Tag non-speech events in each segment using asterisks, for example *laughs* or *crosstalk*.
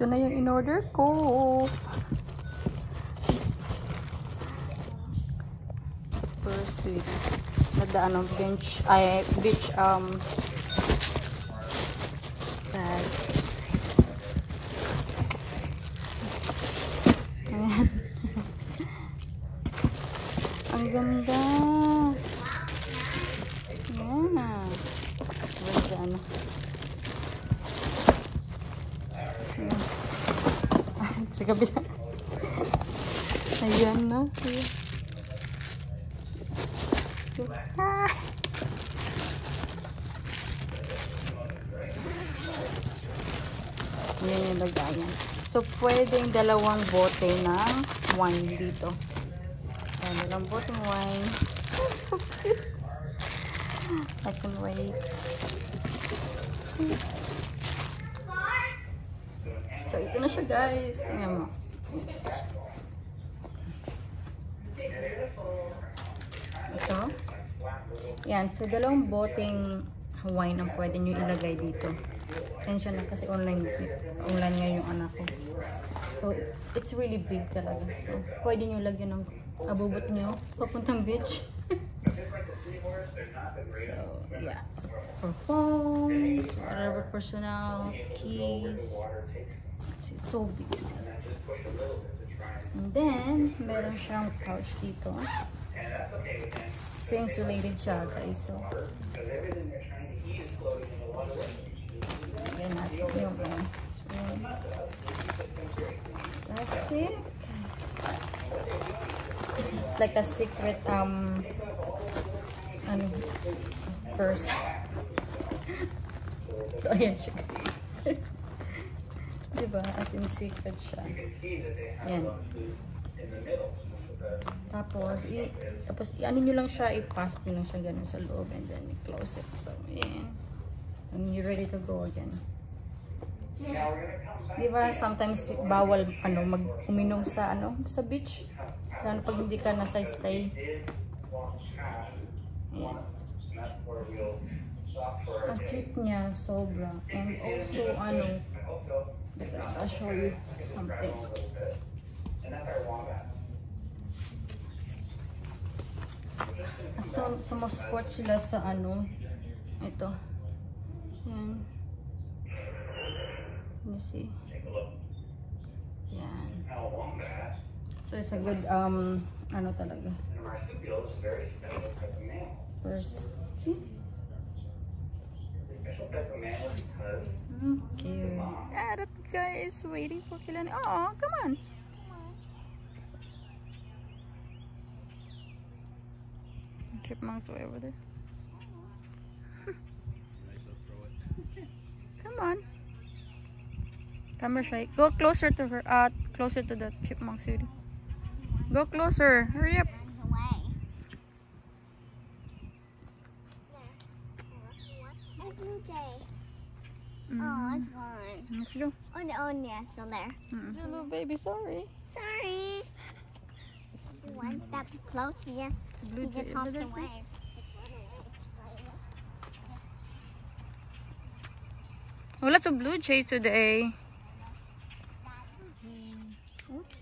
Ito na yung in-order ko. First sweet. Nagdaan ng bench, ay, beach, um, bag. Ayan. *laughs* Ang ganda. Yeah. Ganda, ano. *laughs* Sa kabila. Ayan na. Ah! Ayan yung lagayan. So, pwedeng dalawang bote ng wine dito. Ayan, dalawang bote ng wine. *laughs* So cute. I can wait. So, ito na siya guys. Ayan mo. Ito. Yan. So, dalawang boteng wine ang pwede nyo ilagay dito. Sensya na kasi online online nga yung anak ko. So, it's really big talaga. So, pwede nyo lagyan ng abubot nyo papuntang beach. *laughs* so, yeah. For phones, whatever personal, keys. It's so big. And then, meron siyang pouch dito. So, insulated siya, guys. So, Ayan natin yung ano. So, plastic. It's like a secret, um, ano, purse. *laughs* so, ayan siya, guys. Diba? As in secret siya. Ayan. Tapos, i, tapos, i, ano nyo lang siya, ipasok nyo lang siya ganun sa loob and then i-close it. So, ayan. And you're ready to go again. Di ba, sometimes bawal ano, mag uminom sa ano, sa beach. Lalo pag hindi ka nasa stay. Ayan. Ang cute niya, sobra. And also, ano, I'll show you something. So, sumusport sila sa ano, ito. Yan. Let me see. Yan. So, it's a good, um, ano talaga. First. See? Okay. Yeah, that guy is waiting for Kilani. Oh, come on. Chipmunks way over there. *laughs* Come on. Camera shy. Go closer to her. Uh, closer to the chipmunk city. Go closer. Hurry up. Oh, it's gone. Let's go. Oh, no, oh, yeah, still there. Mm. Little baby, sorry. Sorry. One step closer. It's a blue He just hopped away. this. Oh, lots of blue jay today. Oops.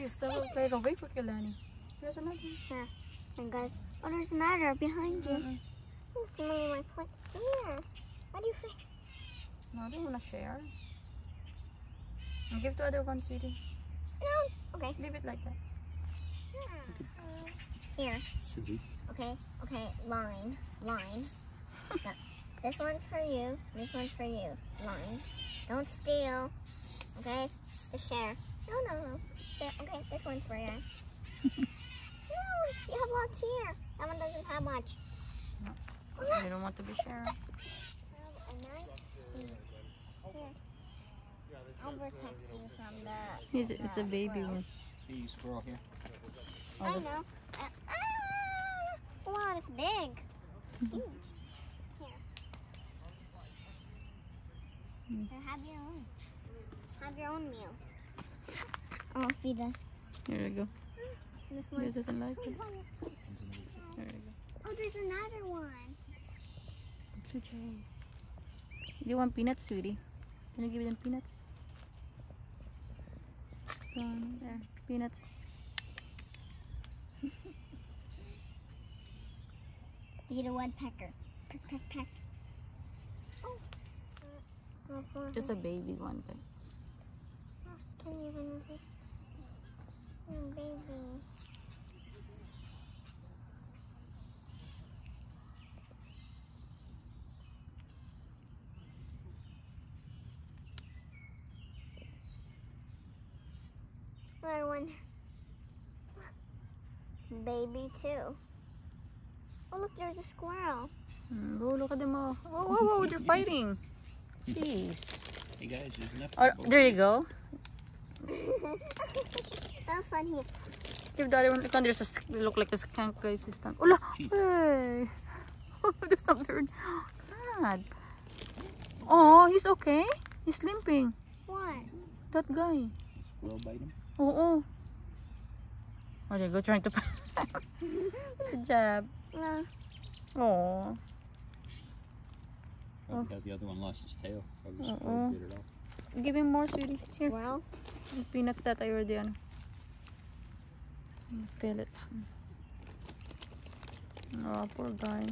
you still right away for Kilani. There's another. Yeah. And guys, oh, there's another behind you. Mm-mm. Oh, my plate. Here. What do you think? No, I don't want to share. And give the other one, sweetie. No. Okay. Leave it like that. Here. Sweet. Okay. Okay. Line. Line. *laughs* No, this one's for you. This one's for you. Line. Don't steal. Okay. Just share. No, no, no. There- Okay. This one's for you. *laughs* no, you have lots here. That one doesn't have much. No. Oh, You don't want to be shared. have a nice piece. Here. I'll protect you from the. It's, it's a baby squirrel. one. See squirrel here. Oh, I this- know. Uh, ah! Wow, it's big. Huge. Here. Mm. Have your own. Have your own meal. Oh, feed us. Here we go. This one. This doesn't like it. Oh, There we go. there's another one. Do you want peanuts, sweetie? Can you give them peanuts? Um, there, peanuts. Feed a woodpecker. Peck, peck, peck. Oh. Just a baby one, guys. Can you even notice? Oh, baby. Another one. Baby too. Oh look, there's a squirrel. Mm, oh, look at them all. Oh, whoa, whoa, they're *laughs* fighting. Jeez. Hey guys, there's enough. Oh, there you go. *laughs* That's fun here. Give the other one. Look, there's a look like a skunk guys. This time. Oh, look. Hey. *laughs* there's not bird. God. Oh, he's okay. He's limping. What? That guy. Squirrel bite him. Oh, oh. Oh, there you go, trying to. *laughs* Good job. Uh, Oh. Probably thought the other one lost his tail. Probably the squirrel bit it off. Give him more, sweetie. Here. squirrel? Peanuts that I already ano. Peel it. Oh, poor guy.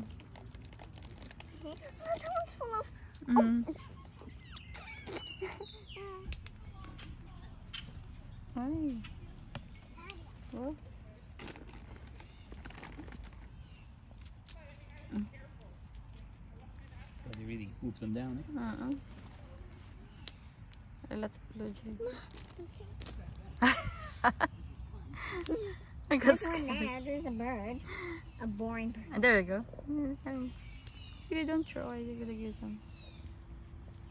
Oh, that one's full of. Mm. *laughs* Hi. Oh. Probably really moved them down. Eh? Uh-uh. Let's plug *laughs* I got There's one scared. there. There's a bird. A boring bird. And there you go. Mm, fine. You don't try. You're gonna get some.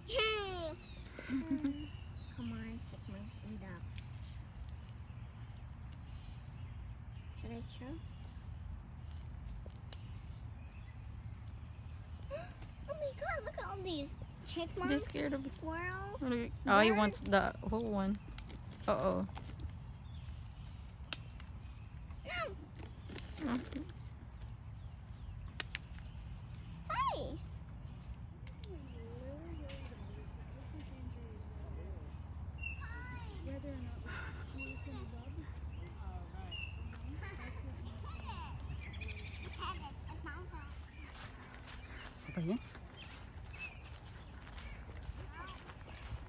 Hey! *laughs* Come on, chipmunks, eat up. Chew? *gasps* oh my god, look at all these chipmunks, scared of. squirrel. Oh, he wants the whole one. Uh oh. No.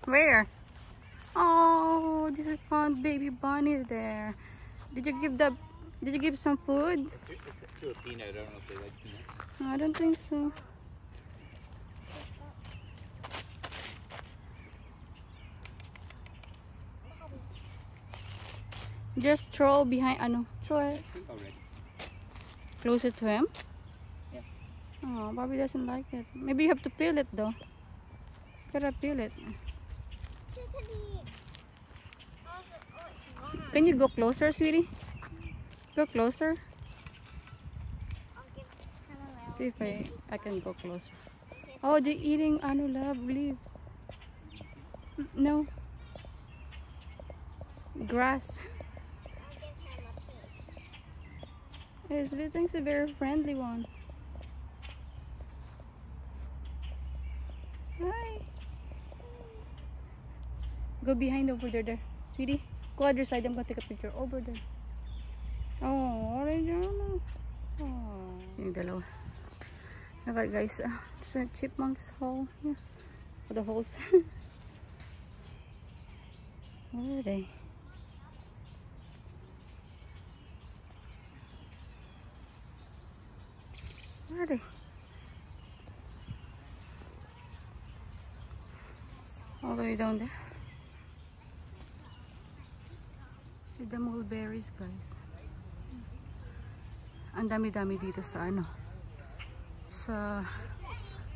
Where? Oh, this is fun. Baby bunny there. Did you give the? Did you give some food? To a peanut. I don't know if they like peanuts. I don't think so. Just throw behind. Ano? Throw it closer to him. Oh, Bobby doesn't like it. Maybe you have to peel it though. Gotta peel it. Can you go closer, sweetie? Go closer. See if I. I can go closer. Oh, they're eating ano love leaves. Mm, No. Grass. Yes, I think it's a very friendly one. Hi. Go behind over there, there. Sweetie, go other side. I'm gonna take a picture over there. Oh, already done. Oh. Yung dalawa. Okay guys, uh, it's a chipmunk's hole. Yeah. For the holes. Where are they? Where are they? All the way down there. See the mulberries, guys. Ang dami-dami dito sa ano. Sa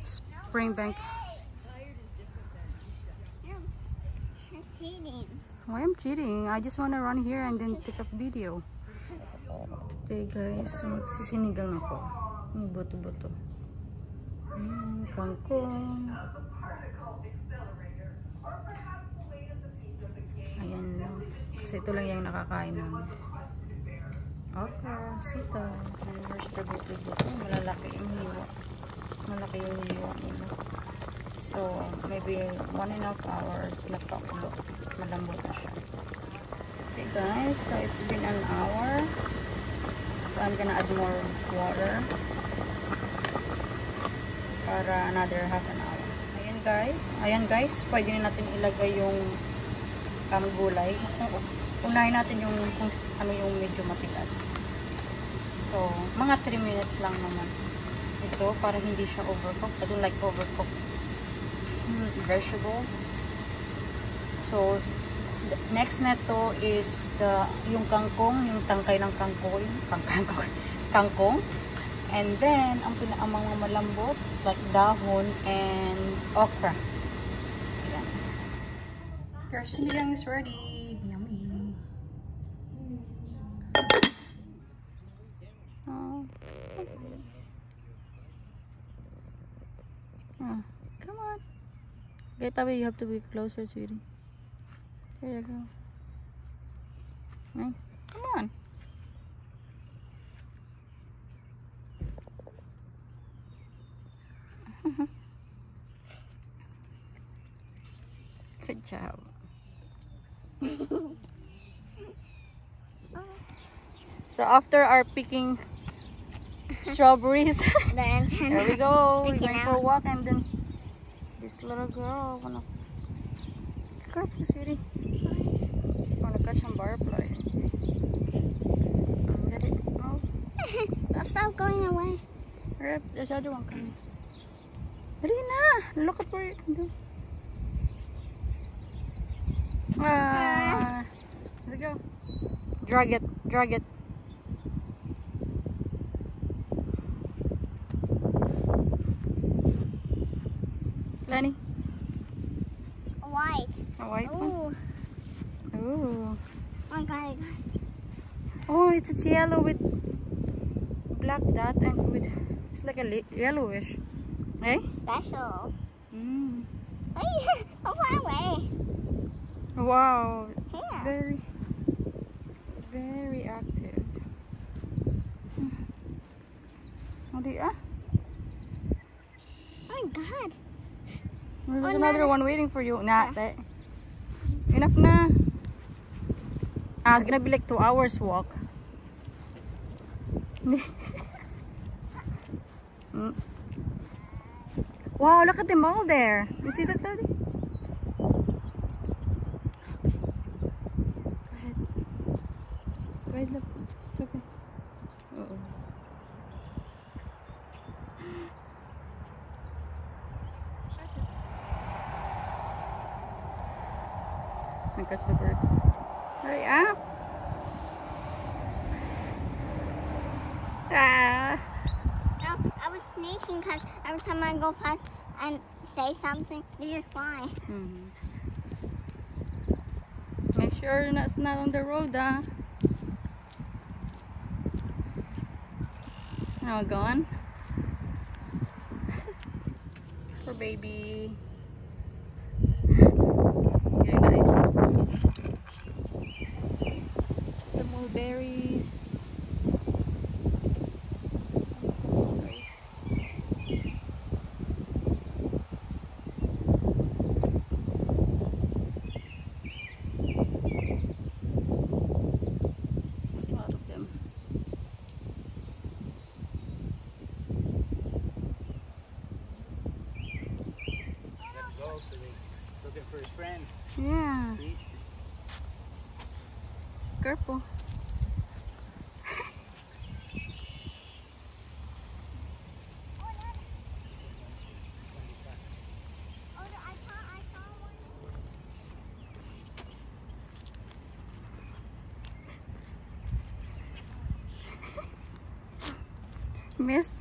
Springbank. You're cheating. Why I'm cheating? I just wanna run here and then take a video. Okay guys, magsisinigang ako. Yung buto-buto. Mm, kangkong. Ayan lang. Kasi ito lang yung nakakain namin. Okra, sita. And there's the buto-buto. Malalaki yung hiwa. Malaki yung hiwa nila. So, maybe one and a half hours nagpakulo. Malambot na siya. Okay guys, so it's been an hour. So, I'm gonna add more water. Para another half an hour. Ayan guys. Ayan guys, pwede na natin ilagay yung um, gulay. Unahin natin yung kung ano yung medyo matigas. So, mga 3 minutes lang naman. Ito, para hindi siya overcooked. I don't like overcooked hmm, vegetable. So, the next neto is the yung kangkong, yung tangkay ng kangkong, kang kangkong, *laughs* kangkong. And then, ang pinaamang malambot, like dahon and okra. Ayan. Your sinigang is ready. Yummy. Oh. Oh, come on. Okay, Papa, you have to be closer, sweetie. There you go. Right. Come on. Good job. So after our picking strawberries, *laughs* The *laughs* there we go. We're going for a walk and then this little girl wanna careful sweetie. Wanna catch some butterfly. Get it? Oh, *laughs* Stop going away. up. There's other one coming. Dali na. Look up where it. Ah. Let's go. Drag it. Drag it. Lenny. White. A white one. Oh, Ooh. oh God. Oh, it's, yellow with black dot and with it's like a yellowish. Eh? Special. Mm. Don't *laughs* fly away. Wow. It's very, very active. Oh, di ah. Oh my God. There's Oh, another no. one waiting for you. Nah, that. Enough na. Ah, it's gonna be like two hours walk. *laughs* Mm. Wow, look at the mall there. You see that, Daddy? Go ahead. Go ahead, look. It's okay. Uh-oh. I catch the bird. Hurry up. Ah. No, I was sneaking because every time I go past and say something, they just fly. Mhm. Make sure it's not on the road, ah. Now gone. *laughs* For baby. Very nice. The mulberries. A lot of them. Let's go. So they looking for his friend. Yeah. See? Careful. Oh, I saw, I saw one. Miss.